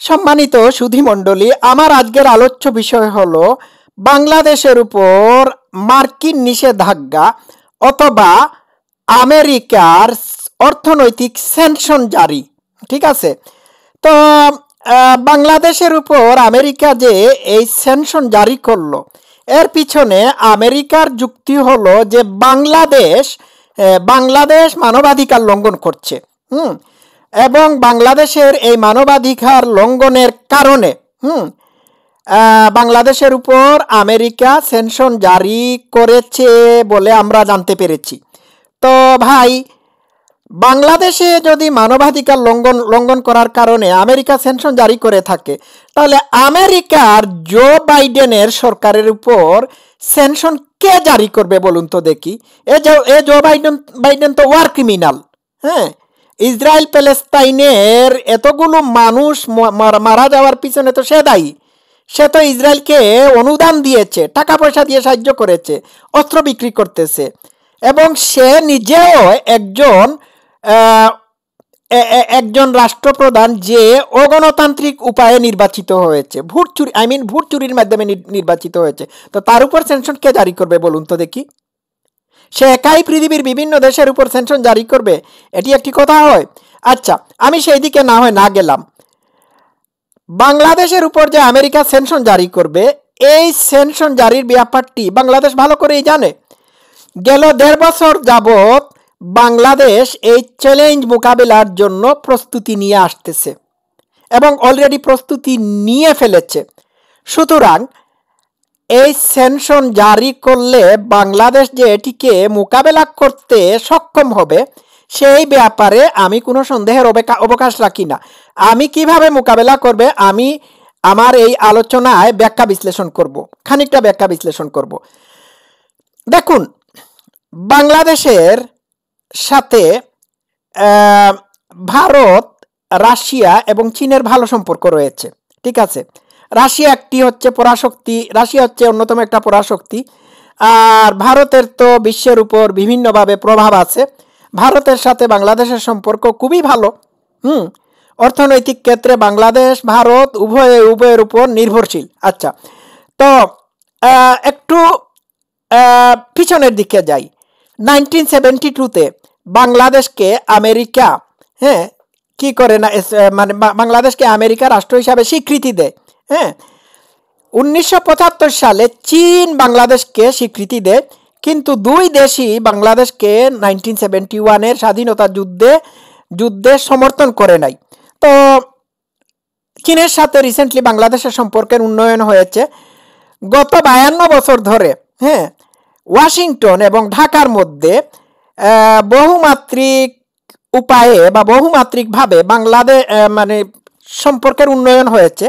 সম্মানিত সুধীমণ্ডলী, আমার আজকের আলোচ্য বিষয় হল বাংলাদেশের উপর মার্কিন নিষেধাজ্ঞা অথবা আমেরিকার অর্থনৈতিক স্যাংশন জারি, ঠিক আছে? তো বাংলাদেশের উপর আমেরিকা যে এই স্যাংশন জারি করল, এর পিছনে আমেরিকার যুক্তি হলো যে বাংলাদেশ বাংলাদেশ মানবাধিকার লঙ্ঘন করছে, হুম? এবং বাংলাদেশের এই মানবাধিকার লঙ্ঘনের কারণে, হুম বাংলাদেশের উপর আমেরিকা সেনশন জারি করেছে বলে আমরা জানতে পেরেছি। তো ভাই, বাংলাদেশে যদি মানবাধিকার লঙ্ঘন লঙ্ঘন করার কারণে আমেরিকা সেনশন জারি করে থাকে, তাহলে আমেরিকার জো বাইডেনের সরকারের উপর সেনশন কে জারি করবে বলুন তো দেখি? এ যে এ জো বাইডেন বাইডেন তো ওয়ার ক্রিমিনাল হ্যাঁ? ইসরায়েল প্যালেস্তাইনের এতগুলো মানুষ মারা- যাওয়ার পিছনে তো সে দায়ী। সে তো ইসরায়েলকে অনুদান দিয়েছে টাকা পয়সা দিয়ে সাহায্য করেছে, অস্ত্র বিক্রি করতেছে। এবং সে নিজেও একজন একজন রাষ্ট্রপ্রধান যে অগণতান্ত্রিক উপায়ে নির্বাচিত হয়েছে। ভোট চুরি আই মিন ভোট চুরির মাধ্যমে নির্বাচিত হয়েছে। তো তার উপর সেনশন কে জারি করবে বলুন তো দেখি। সে একাই পৃথিবীর বিভিন্ন দেশের উপর সেনশন জারি করবে। এটি একটি কথা হয়। আচ্ছা আমি সেই দিকে না হয় না গেলাম। বাংলাদেশের উপর যে আমেরিকা সেনশন জারি করবে, এই সেনশন জারির ব্যাপারটি বাংলাদেশ ভালো করেই জানে। গেল দেড় বছর যাবৎ বাংলাদেশ এই চ্যালেঞ্জ মোকাবেলার জন্য প্রস্তুতি নিয়ে আসতেছে এবং অলরেডি প্রস্তুতি নিয়ে ফেলেছে। সুতরাং এই সেনশন জারি করলে বাংলাদেশ যে এটিকে মোকাবেলা করতে সক্ষম হবে, সেই ব্যাপারে আমি কোনো সন্দেহের অবেকা- অবকাশ রাখি না। আমি কীভাবে মোকাবেলা করবে, আমি আমার এই আলোচনায় ব্যাখ্যা বিশ্লেষণ করব, খানিকটা ব্যাখ্যা বিশ্লেষণ করব। দেখুন, বাংলাদেশের সাথে ভারত, রাশিয়া এবং চীনের ভালো সম্পর্ক রয়েছে, ঠিক আছে? রাশিয়া একটি হচ্ছে পরাশক্তি রাশিয়া হচ্ছে অন্যতম একটা পরাশক্তি। আর ভারতের তো বিশ্বের উপর বিভিন্নভাবে প্রভাব আছে। ভারতের সাথে বাংলাদেশের সম্পর্ক খুবই ভালো, হুম? অর্থনৈতিক ক্ষেত্রে বাংলাদেশ, ভারত উভয়ে, উভয়ের উপর নির্ভরশীল। আচ্ছা তো একটু পিছনের দিকে যাই। নাইনটিন সেভেন্টি টুতে বাংলাদেশকে আমেরিকা হ্যাঁ কি করে না মানে বাংলাদেশকে আমেরিকা রাষ্ট্র হিসাবে স্বীকৃতি দেয়। হ্যাঁ উনিশশো পঁচাত্তর সালে চীন বাংলাদেশকে স্বীকৃতি দেয়, কিন্তু দুই দেশই বাংলাদেশকে নাইনটিন সেভেন্টি ওয়ানের স্বাধীনতা যুদ্ধে যুদ্ধে সমর্থন করে নাই। তো চীনের সাথে রিসেন্টলি বাংলাদেশের সম্পর্কের উন্নয়ন হয়েছে। গত বায়ান্ন বছর ধরে হ্যাঁ ওয়াশিংটন এবং ঢাকার মধ্যে বহুমাত্রিক উপায়ে বা বহুমাত্রিকভাবে বাংলাদেশ মানে সম্পর্কের উন্নয়ন হয়েছে।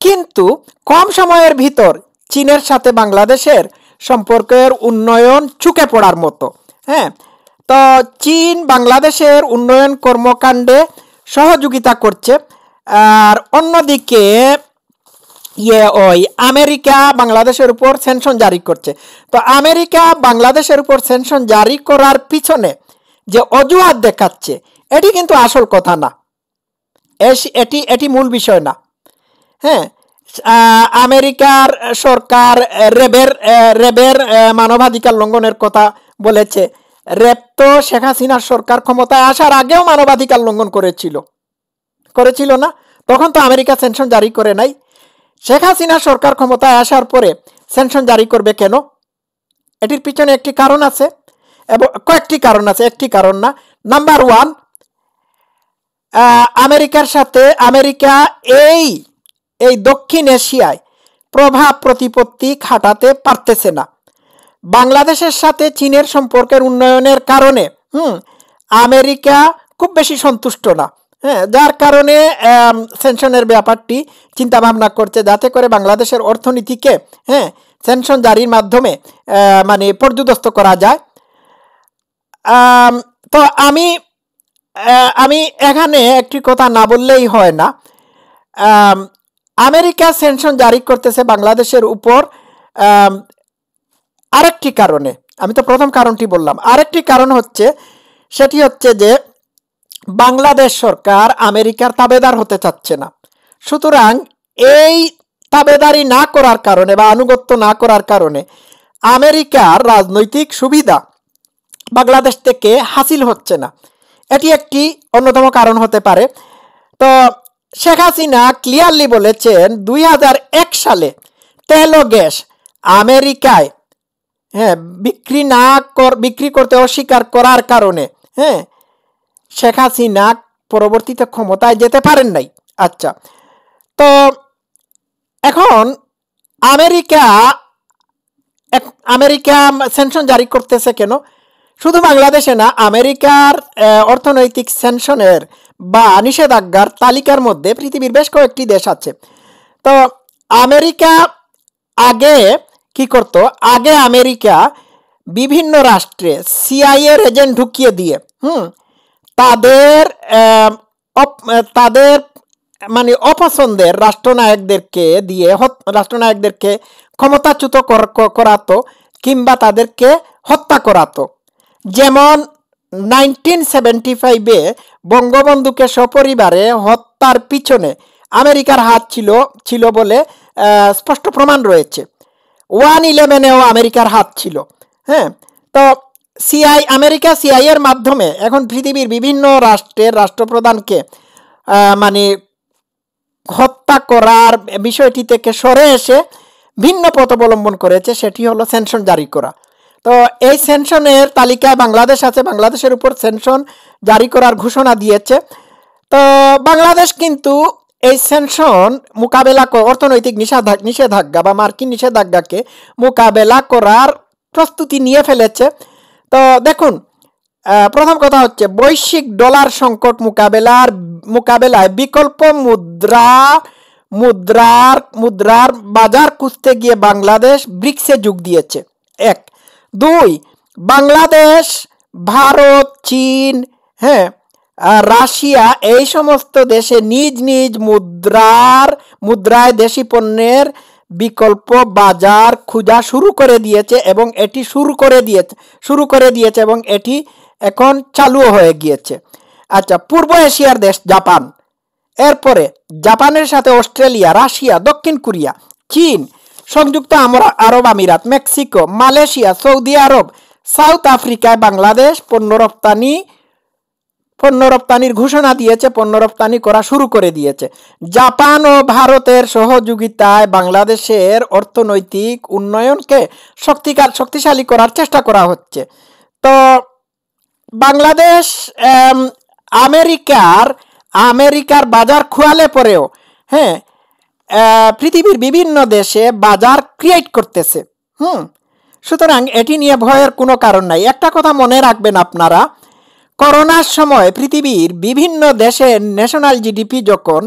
কিন্তু কম সময়ের ভিতর চীনের সাথে বাংলাদেশের সম্পর্কের উন্নয়ন চুকে পড়ার মতো হ্যাঁ? তো চীন বাংলাদেশের উন্নয়ন কর্মকাণ্ডে সহযোগিতা করছে, আর অন্যদিকে ইয়ে ওই আমেরিকা বাংলাদেশের উপর সেনশন জারি করছে। তো আমেরিকা বাংলাদেশের উপর সেনশন জারি করার পিছনে যে অজুহাত দেখাচ্ছে, এটি কিন্তু আসল কথা না। এটি এটি মূল বিষয় না। হ্যাঁ আমেরিকার সরকার রেবের রেবের মানবাধিকার লঙ্ঘনের কথা বলেছে। রেব তো শেখ হাসিনার সরকার ক্ষমতায় আসার আগেও মানবাধিকার লঙ্ঘন করেছিল। করেছিল না? তখন তো আমেরিকা সেনশন জারি করে নাই। শেখ হাসিনা সরকার ক্ষমতায় আসার পরে সেনশন জারি করবে কেন? এটির পিছনে একটি কারণ আছে, এবং কয়েকটি কারণ আছে, একটি কারণ না। নাম্বার ওয়ান আমেরিকার সাথে আমেরিকা এই এই দক্ষিণ এশিয়ায় প্রভাব প্রতিপত্তি খাটাতে পারতেছে না। বাংলাদেশের সাথে চীনের সম্পর্কের উন্নয়নের কারণে, হুম, আমেরিকা খুব বেশি সন্তুষ্ট না। হ্যাঁ যার কারণে সেনশনের ব্যাপারটি চিন্তা ভাবনা করছে যাতে করে বাংলাদেশের অর্থনীতিকে হ্যাঁ সেনশন জারির মাধ্যমে মানে পর্যুদস্ত করা যায়। তো আমি আমি এখানে একটি কথা না বললেই হয় না। আমেরিকা সেনশন জারি করতেছে বাংলাদেশের উপর আরেকটি কারণে। আমি তো প্রথম কারণটি বললাম। আরেকটি কারণ হচ্ছে, সেটি হচ্ছে যে বাংলাদেশ সরকার আমেরিকার তাবেদার হতে চাচ্ছে না। সুতরাং এই তাবেদারি না করার কারণে বা আনুগত্য না করার কারণে আমেরিকার রাজনৈতিক সুবিধা বাংলাদেশ থেকে হাসিল হচ্ছে না। এটি একটি অন্যতম কারণ হতে পারে। তো শেখ হাসিনা ক্লিয়ারলি বলেছেন দুই হাজার এক সালে তেল ও গ্যাস আমেরিকায় হ্যাঁ বিক্রি না কর, বিক্রি করতে অস্বীকার করার কারণে হ্যাঁ শেখ হাসিনা পরবর্তীতে ক্ষমতায় যেতে পারেন নাই। আচ্ছা তো এখন আমেরিকা আমেরিকা সেনশন জারি করতেছে কেন? শুধু বাংলাদেশে না, আমেরিকার অর্থনৈতিক সেনশনের বা নিষেধাজ্ঞার তালিকার মধ্যে পৃথিবীর বেশ কয়েকটি দেশ আছে। তো আমেরিকা আগে কি করত? আগে আমেরিকা বিভিন্ন রাষ্ট্রে সিআইএর এজেন্ট ঢুকিয়ে দিয়ে, হুম, তাদের তাদের মানে অপছন্দের রাষ্ট্রনায়কদেরকে দিয়ে রাষ্ট্রনায়কদেরকে ক্ষমতাচ্যুত করাতো কিংবা তাদেরকে হত্যা করাতো। যেমন নাইনটিন সেভেন্টি ফাইভে বঙ্গবন্ধুকে সপরিবারে হত্যার পিছনে আমেরিকার হাত ছিল ছিল বলে স্পষ্ট প্রমাণ রয়েছে। ওয়ান ইলেভেনেও আমেরিকার হাত ছিল হ্যাঁ? তো সিআই, আমেরিকা সিআইয়ের মাধ্যমে এখন পৃথিবীর বিভিন্ন রাষ্ট্রের রাষ্ট্রপ্রধানকে মানে হত্যা করার বিষয়টি থেকে সরে এসে ভিন্ন পথ অবলম্বন করেছে, সেটি হলো সেনশন জারি করা। তো এই সেনশনের তালিকায় বাংলাদেশ আছে, বাংলাদেশের উপর সেনশন জারি করার ঘোষণা দিয়েছে। তো বাংলাদেশ কিন্তু এই সেনশন মোকাবেলা অর্থনৈতিক নিষেধাজ্ঞা বা মার্কিন নিষেধাজ্ঞাকে মোকাবেলা করার প্রস্তুতি নিয়ে ফেলেছে। তো দেখুন প্রথম কথা হচ্ছে বৈশ্বিক ডলার সংকট মোকাবেলার মোকাবেলায় বিকল্প মুদ্রা, মুদ্রার মুদ্রার বাজার খুঁজতে গিয়ে বাংলাদেশ ব্রিক্সে যোগ দিয়েছে। এক দুই, বাংলাদেশ, ভারত, চীন হ্যাঁ রাশিয়া, এই সমস্ত দেশে নিজ নিজ মুদ্রার, মুদ্রায় দেশি পণ্যের বিকল্প বাজার খোঁজা শুরু করে দিয়েছে এবং এটি শুরু করে দিয়েছে, শুরু করে দিয়েছে এবং এটি এখন চালু হয়ে গিয়েছে। আচ্ছা পূর্ব এশিয়ার দেশ জাপান। এরপরে, জাপানের সাথে অস্ট্রেলিয়া, রাশিয়া, দক্ষিণ কোরিয়া, চীন সংযুক্ত আরব আমিরাত মেক্সিকো মালয়েশিয়া সৌদি আরব সাউথ আফ্রিকায় বাংলাদেশ পণ্য রপ্তানি পণ্য রপ্তানির ঘোষণা দিয়েছে, পণ্য রপ্তানি করা শুরু করে দিয়েছে। জাপান ও ভারতের সহযোগিতায় বাংলাদেশের অর্থনৈতিক উন্নয়নকে শক্তিকার শক্তিশালী করার চেষ্টা করা হচ্ছে। তো, বাংলাদেশ আমেরিকার আমেরিকার বাজার খোয়ালে পরেও হ্যাঁ পৃথিবীর বিভিন্ন দেশে বাজার ক্রিয়েট করতেছে। হুম, সুতরাং এটি নিয়ে ভয়ের কোনো কারণ নাই। একটা কথা মনে রাখবেন আপনারা, করোনার সময় পৃথিবীর বিভিন্ন দেশের ন্যাশনাল জিডিপি যখন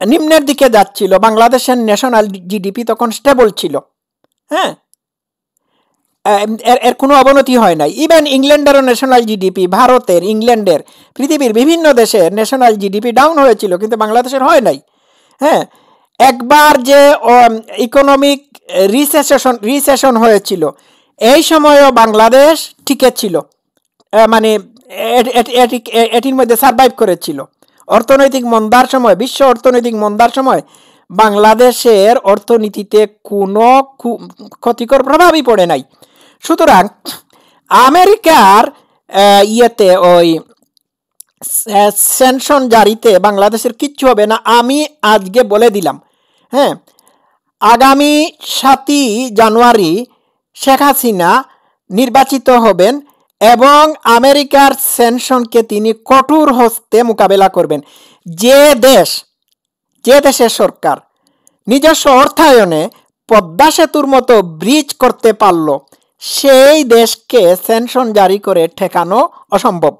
নিম্নের দিকে যাচ্ছিল, বাংলাদেশের ন্যাশনাল জিডিপি তখন স্টেবল ছিল। হ্যাঁ এর কোনো অবনতি হয় নাই। ইভেন ইংল্যান্ডেরও ন্যাশনাল জিডিপি ভারতের, ইংল্যান্ডের, পৃথিবীর বিভিন্ন দেশের ন্যাশনাল জিডিপি ডাউন হয়েছিল, কিন্তু বাংলাদেশের হয় নাই। হ্যাঁ একবার যে ইকোনমিক রিসেশন রিসেশন হয়েছিল, এই সময়ও বাংলাদেশ টিকে ছিল। মানে এটির মধ্যে সার্ভাইভ করেছিল। অর্থনৈতিক মন্দার সময়, বিশ্ব অর্থনৈতিক মন্দার সময়, বাংলাদেশের অর্থনীতিতে কোনো ক্ষতিকর প্রভাবই পড়ে নাই। সুতরাং, আমেরিকার ইয়েতে ওই সেনশন জারিতে বাংলাদেশের কিচ্ছু হবে না, আমি আজকে বলে দিলাম। হ্যাঁ আগামী সাতই জানুয়ারি শেখ হাসিনা নির্বাচিত হবেন এবং আমেরিকার সেনশনকে তিনি কঠোর হস্তে মোকাবেলা করবেন। যে দেশ, যে দেশের সরকার নিজস্ব অর্থায়নে পদ্মা সেতুর মতো ব্রিজ করতে পারল, সেই দেশকে সেনশন জারি করে ঠেকানো অসম্ভব।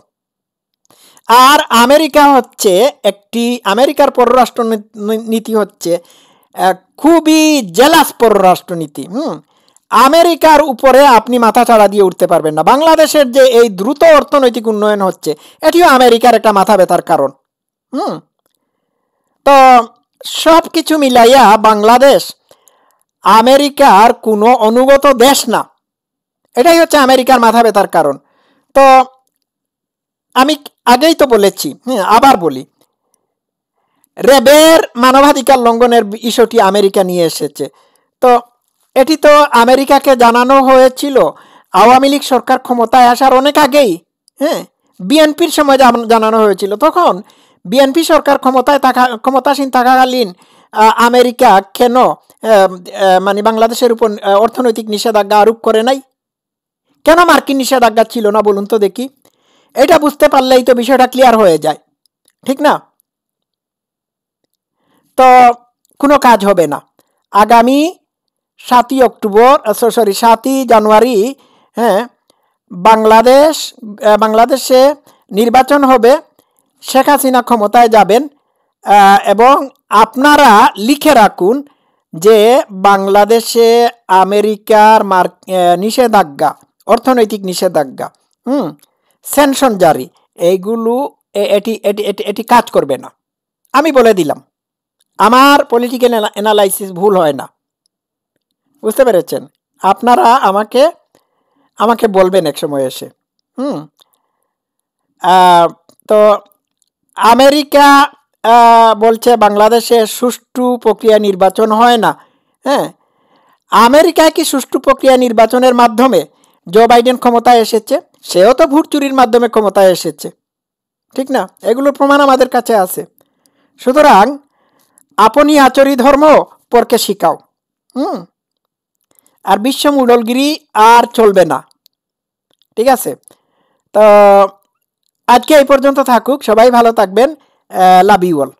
আর আমেরিকা হচ্ছে একটি, আমেরিকার পররাষ্ট্র নীতি হচ্ছে খুবই জেলাস পররাষ্ট্রনীতি হুম? আমেরিকার উপরে আপনি মাথা ছাড়া দিয়ে উঠতে পারবেন না। বাংলাদেশের যে এই দ্রুত অর্থনৈতিক উন্নয়ন হচ্ছে, এটিও আমেরিকার একটা মাথা ব্যথার কারণ, হুম? তো সব কিছু মিলাইয়া বাংলাদেশ আমেরিকার কোনো অনুগত দেশ না। এটাই হচ্ছে আমেরিকার মাথা ব্যথার কারণ। তো আমি আগেই তো বলেছি হ্যাঁ আবার বলি। রেবের মানবাধিকার লঙ্ঘনের ইস্যুটি আমেরিকা নিয়ে এসেছে। তো এটি তো আমেরিকাকে জানানো হয়েছিল, আওয়ামী লীগ সরকার ক্ষমতায় আসার অনেক আগেই হ্যাঁ বিএনপির সময় জানানো হয়েছিল। তখন বিএনপি সরকার ক্ষমতায় থাকা, ক্ষমতাসীন থাকাকালীন আমেরিকা কেন মানে বাংলাদেশের উপর অর্থনৈতিক নিষেধাজ্ঞা আরোপ করে নাই? কেন মার্কিন নিষেধাজ্ঞা ছিল না বলুন তো দেখি। এটা বুঝতে পারলেই তো বিষয়টা ক্লিয়ার হয়ে যায়। ঠিক না? তো কোনো কাজ হবে না। আগামী সাতই অক্টোবর সরি সাতই জানুয়ারি হ্যাঁ বাংলাদেশ বাংলাদেশে নির্বাচন হবে। শেখ হাসিনা ক্ষমতায় যাবেন এবং আপনারা লিখে রাখুন যে বাংলাদেশে আমেরিকার মার্ক নিষেধাজ্ঞা, অর্থনৈতিক নিষেধাজ্ঞা, হুম সেনশন জারি। এইগুলো এটি এটি এটি এটি কাজ করবে না। আমি বলে দিলাম, আমার পলিটিক্যাল অ্যানালাইসিস ভুল হয় না। বুঝতে পেরেছেন? আপনারা আমাকে আমাকে বলবেন এক সময় এসে। হুম? তো আমেরিকা বলছে বাংলাদেশে সুষ্ঠু প্রক্রিয়া নির্বাচন হয় না। হ্যাঁ? আমেরিকায় কি সুষ্ঠু প্রক্রিয়া নির্বাচনের মাধ্যমে জো বাইডেন ক্ষমতায় এসেছে? সেও তো ভোট চুরির মাধ্যমে ক্ষমতায় এসেছে। ঠিক না? এগুলোর প্রমাণ আমাদের কাছে আছে। সুতরাং আপনি আচরি ধর্ম পরকে শিখাও। হুম? আর বিশ্ব মুডলগিরি আর চলবে না। ঠিক আছে? তো আজকে এই পর্যন্ত থাকুক। সবাই ভালো থাকবেন। Love you all